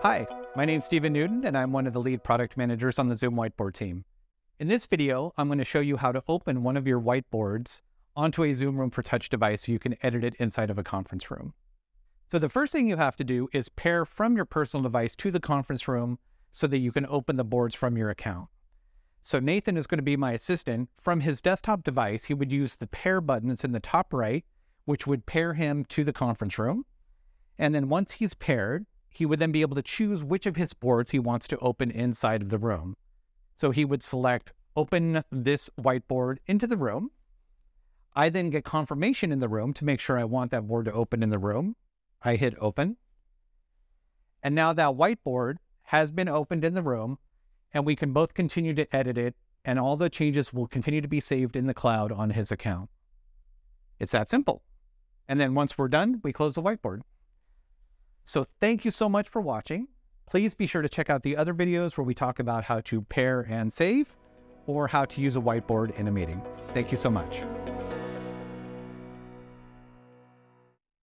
Hi, my name's Stephen Newton, and I'm one of the lead product managers on the Zoom Whiteboard team. In this video, I'm going to show you how to open one of your whiteboards onto a Zoom Room for Touch device so you can edit it inside of a conference room. So the first thing you have to do is pair from your personal device to the conference room so that you can open the boards from your account. So Nathan is going to be my assistant. From his desktop device, he would use the pair button that's in the top right, which would pair him to the conference room. And then once he's paired, he would then be able to choose which of his boards he wants to open inside of the room. So he would select open this whiteboard into the room. I then get confirmation in the room to make sure I want that board to open in the room. I hit open. And now that whiteboard has been opened in the room and we can both continue to edit it and all the changes will continue to be saved in the cloud on his account. It's that simple. And then once we're done, we close the whiteboard. So thank you so much for watching. Please be sure to check out the other videos where we talk about how to pair and save or how to use a whiteboard in a meeting. Thank you so much.